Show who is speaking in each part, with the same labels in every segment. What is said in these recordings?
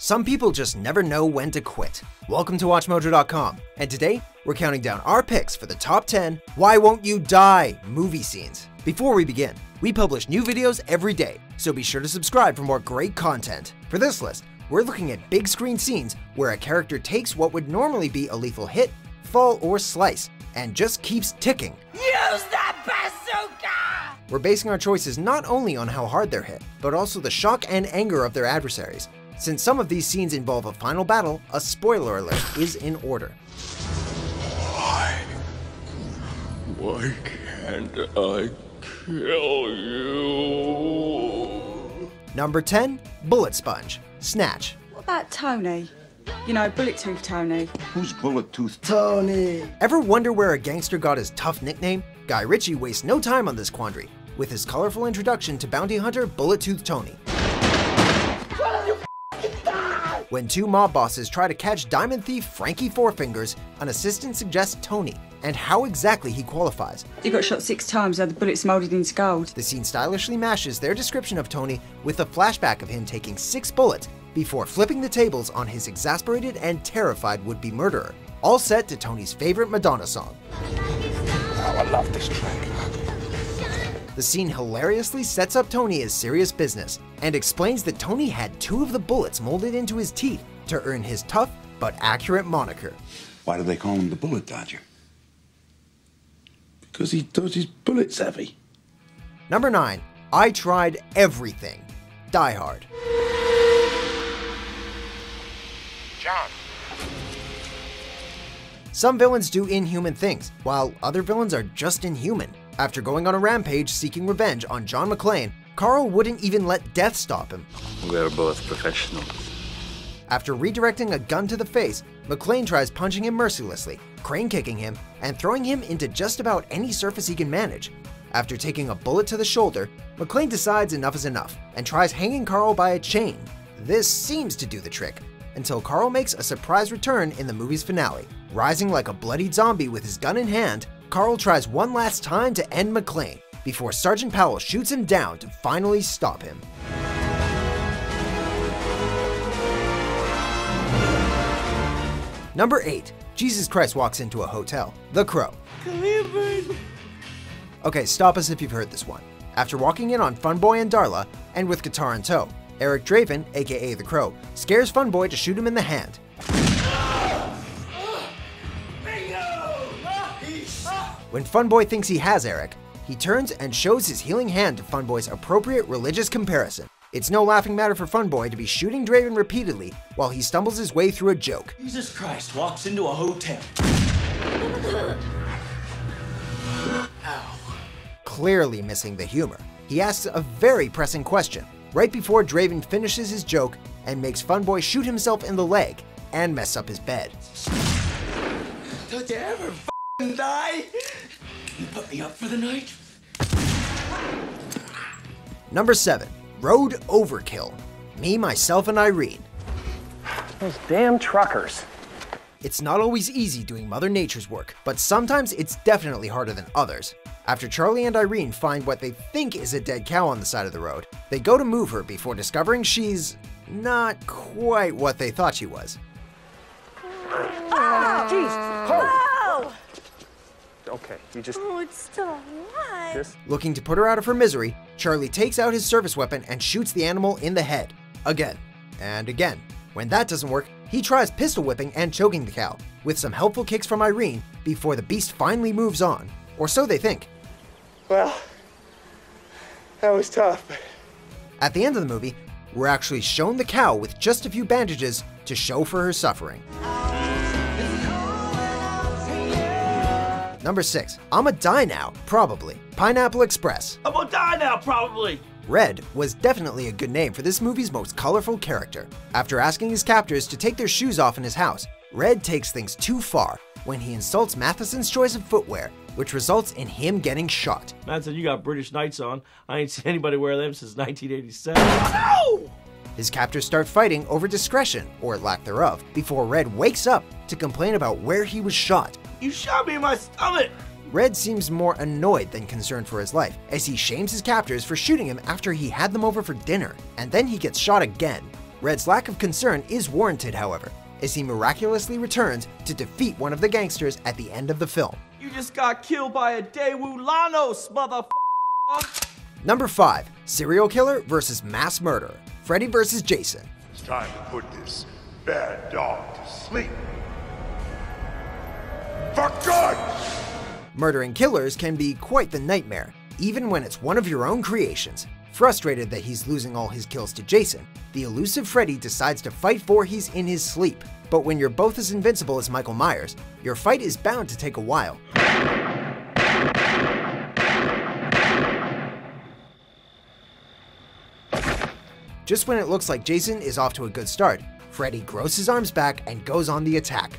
Speaker 1: Some people just never know when to quit. Welcome to WatchMojo.com, and today we're counting down our picks for the top 10 Why Won't You Die movie scenes. Before we begin, we publish new videos every day, so be sure to subscribe for more great content. For this list, we're looking at big screen scenes where a character takes what would normally be a lethal hit, fall, or slice, and just keeps ticking.
Speaker 2: Use the bazooka!
Speaker 1: We're basing our choices not only on how hard they're hit, but also the shock and anger of their adversaries. Since some of these scenes involve a final battle, a spoiler alert is in order.
Speaker 3: Why? Why can't I kill you?
Speaker 1: Number 10, Bullet Sponge, Snatch.
Speaker 4: What about Tony? You know, Bullet Tooth Tony.
Speaker 5: Who's Bullet Tooth? Tony?
Speaker 1: Ever wonder where a gangster got his tough nickname? Guy Ritchie wastes no time on this quandary, with his colorful introduction to bounty hunter Bullet Tooth Tony. When two mob bosses try to catch diamond thief Frankie Fourfingers, an assistant suggests Tony, and how exactly he qualifies.
Speaker 4: He got shot six times, had the bullets moulded into gold.
Speaker 1: The scene stylishly mashes their description of Tony with a flashback of him taking six bullets before flipping the tables on his exasperated and terrified would-be murderer, all set to Tony's favorite Madonna song.
Speaker 5: Oh, I love this track.
Speaker 1: The scene hilariously sets up Tony as serious business and explains that Tony had two of the bullets molded into his teeth to earn his tough but accurate moniker.
Speaker 5: Why do they call him the Bullet Dodger? Because he dodges bullets Avi.
Speaker 1: Number 9. I tried everything. Die Hard.
Speaker 6: John,
Speaker 1: Some villains do inhuman things, while other villains are just inhuman. After going on a rampage seeking revenge on John McClane, Karl wouldn't even let death stop him.
Speaker 7: We're both professionals.
Speaker 1: After redirecting a gun to the face, McClane tries punching him mercilessly, crane kicking him, and throwing him into just about any surface he can manage. After taking a bullet to the shoulder, McClane decides enough is enough and tries hanging Karl by a chain. This seems to do the trick, until Karl makes a surprise return in the movie's finale. Rising like a bloodied zombie with his gun in hand, Karl tries one last time to end McClane before Sergeant Powell shoots him down to finally stop him. Number 8. Jesus Christ walks into a hotel. The Crow. Okay, stop us if you've heard this one. After walking in on Funboy and Darla, and with guitar in tow, Eric Draven, aka The Crow, scares Funboy to shoot him in the hand. When Funboy thinks he has Eric, he turns and shows his healing hand to Funboy's appropriate religious comparison. It's no laughing matter for Funboy to be shooting Draven repeatedly while he stumbles his way through a joke.
Speaker 8: Jesus Christ walks into a hotel.
Speaker 1: clearly missing the humor. He asks a very pressing question right before Draven finishes his joke and makes Funboy shoot himself in the leg and mess up his bed.
Speaker 8: Don't you ever f***ing die? You put me up for the night?
Speaker 1: Number 7. Road Overkill. Me, myself, and Irene.
Speaker 9: Those damn truckers.
Speaker 1: It's not always easy doing Mother Nature's work, but sometimes it's definitely harder than others. After Charlie and Irene find what they think is a dead cow on the side of the road, they go to move her before discovering she's not quite what they thought she was.
Speaker 9: Ah, Okay, you just
Speaker 2: Oh, it's still alive.
Speaker 9: this.
Speaker 1: Looking to put her out of her misery, Charlie takes out his service weapon and shoots the animal in the head. Again. And again. When that doesn't work, he tries pistol whipping and choking the cow, with some helpful kicks from Irene before the beast finally moves on. Or so they think.
Speaker 9: Well, that was tough.
Speaker 1: At the end of the movie, we're actually shown the cow with just a few bandages to show for her suffering. Number 6. I'ma die now, probably. Pineapple Express.
Speaker 8: I'm gonna die now, probably.
Speaker 1: Red was definitely a good name for this movie's most colorful character. After asking his captors to take their shoes off in his house, Red takes things too far when he insults Matheson's choice of footwear, which results in him getting shot.
Speaker 8: Matheson, you got British Knights on. I ain't seen anybody wear them since 1987. No!
Speaker 1: His captors start fighting over discretion, or lack thereof, before Red wakes up to complain about where he was shot.
Speaker 8: You shot me in my stomach!
Speaker 1: Red seems more annoyed than concerned for his life, as he shames his captors for shooting him after he had them over for dinner, and then he gets shot again. Red's lack of concern is warranted, however, as he miraculously returns to defeat one of the gangsters at the end of the film.
Speaker 8: You just got killed by a Daewoo Lanos, motherfucker!
Speaker 1: Number 5. Serial Killer versus Mass Murderer. Freddy versus Jason.
Speaker 3: It's time to put this bad dog to sleep. For good!
Speaker 1: Murdering killers can be quite the nightmare, even when it's one of your own creations. Frustrated that he's losing all his kills to Jason, the elusive Freddy decides to fight for he's in his sleep. But when you're both as invincible as Michael Myers, your fight is bound to take a while. Just when it looks like Jason is off to a good start, Freddy grows his arms back and goes on the attack.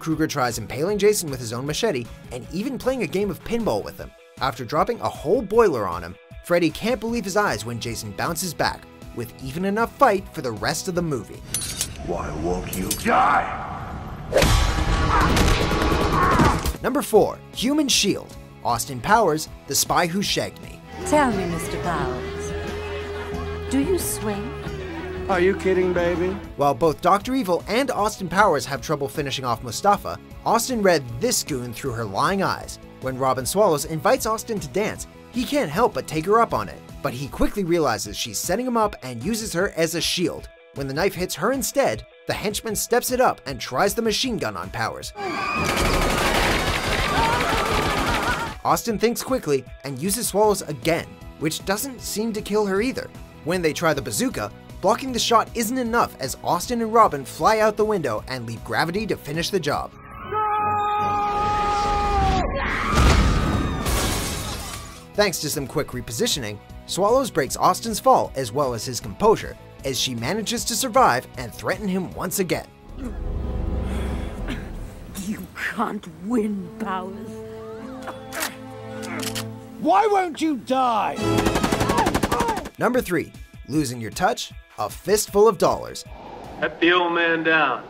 Speaker 1: Krueger tries impaling Jason with his own machete and even playing a game of pinball with him. After dropping a whole boiler on him, Freddy can't believe his eyes when Jason bounces back, with even enough fight for the rest of the movie.
Speaker 3: Why won't you die?
Speaker 1: Number 4. Human Shield. Austin Powers, The Spy Who Shagged Me.
Speaker 2: Tell me, Mr. Powers. Do you swing?
Speaker 9: Are you kidding, baby?
Speaker 1: While both Dr. Evil and Austin Powers have trouble finishing off Mustafa, Austin read this goon through her lying eyes. When Robin Swallows invites Austin to dance, he can't help but take her up on it, but he quickly realizes she's setting him up and uses her as a shield. When the knife hits her instead, the henchman steps it up and tries the machine gun on Powers. Austin thinks quickly and uses Swallows again, which doesn't seem to kill her either. When they try the bazooka, blocking the shot isn't enough as Austin and Robin fly out the window and leave gravity to finish the job. Thanks to some quick repositioning, Swallows breaks Austin's fall as well as his composure, as she manages to survive and threaten him once again.
Speaker 2: You can't win, Powers.
Speaker 9: Why won't you die?
Speaker 1: Number 3. Losing your touch? A fistful of dollars.
Speaker 7: Let the old man down.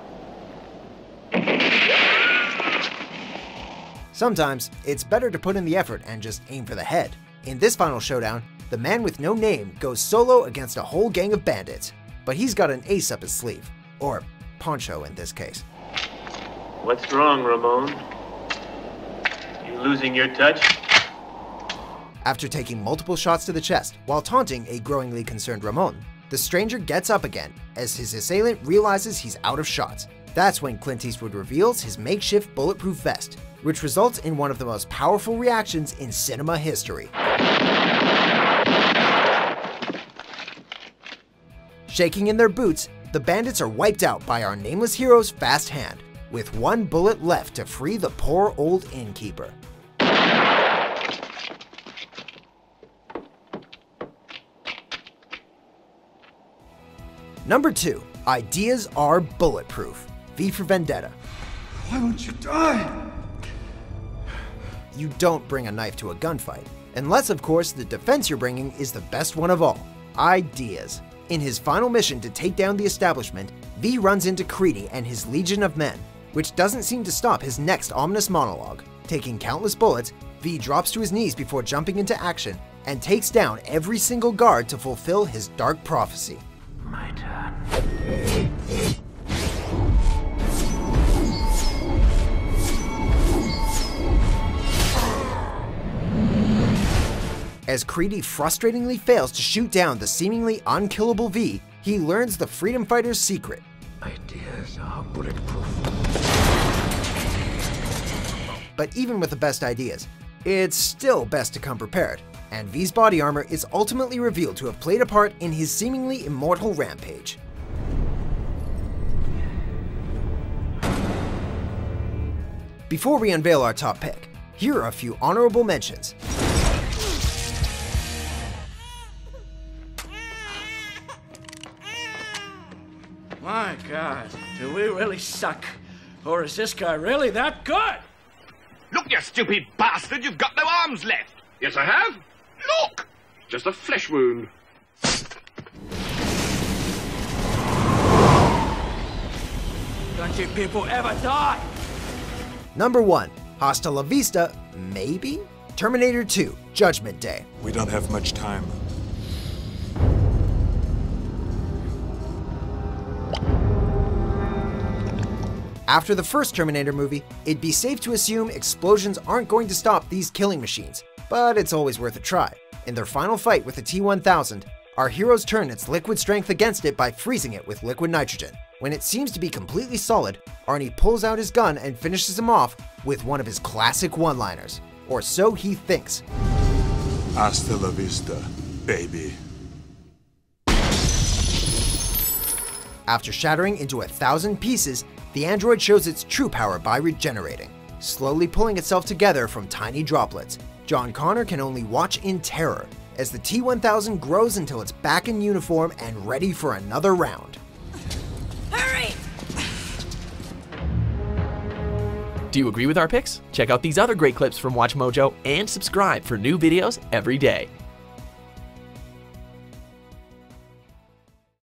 Speaker 1: Sometimes, it's better to put in the effort and just aim for the head. In this final showdown, the man with no name goes solo against a whole gang of bandits, but he's got an ace up his sleeve. Or poncho in this case.
Speaker 7: What's wrong, Ramon? You losing your touch?
Speaker 1: After taking multiple shots to the chest while taunting a growingly concerned Ramon, the stranger gets up again as his assailant realizes he's out of shots. That's when Clint Eastwood reveals his makeshift bulletproof vest, which results in one of the most powerful reactions in cinema history. Shaking in their boots, the bandits are wiped out by our nameless hero's fast hand, with one bullet left to free the poor old innkeeper. Number 2. Ideas are bulletproof. V for Vendetta.
Speaker 5: Why won't you die?
Speaker 1: You don't bring a knife to a gunfight. Unless, of course, the defense you're bringing is the best one of all ideas. In his final mission to take down the establishment, V runs into Creedy and his legion of men, which doesn't seem to stop his next ominous monologue. Taking countless bullets, V drops to his knees before jumping into action and takes down every single guard to fulfill his dark prophecy.
Speaker 7: My turn.
Speaker 1: As Creedy frustratingly fails to shoot down the seemingly unkillable V, he learns the freedom fighter's secret.
Speaker 3: Ideas are bulletproof.
Speaker 1: But even with the best ideas, it's still best to come prepared, and V's body armor is ultimately revealed to have played a part in his seemingly immortal rampage. Before we unveil our top pick, here are a few honorable mentions.
Speaker 8: My God, do we really suck? Or is this guy really that good?
Speaker 6: Look, you stupid bastard, you've got no arms left. Yes, I have. Look! Just a flesh wound.
Speaker 8: Don't you people ever die?
Speaker 1: Number 1. Hasta la vista, maybe? Terminator 2 Judgment Day.
Speaker 10: We don't have much time.
Speaker 1: After the first Terminator movie, it'd be safe to assume explosions aren't going to stop these killing machines, but it's always worth a try. In their final fight with the T-1000, our heroes turn its liquid strength against it by freezing it with liquid nitrogen. When it seems to be completely solid, Arnie pulls out his gun and finishes him off with one of his classic one-liners. Or so he thinks.
Speaker 3: Hasta la vista, baby.
Speaker 1: After shattering into a thousand pieces, the android shows its true power by regenerating, slowly pulling itself together from tiny droplets. John Connor can only watch in terror as the T-1000 grows until it's back in uniform and ready for another round.
Speaker 11: Do you agree with our picks? Check out these other great clips from WatchMojo and subscribe for new videos every day.